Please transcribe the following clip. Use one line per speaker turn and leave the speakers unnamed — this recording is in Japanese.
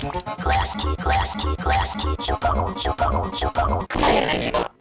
クラスティプラスティプラスティショパノンショパノンショパノン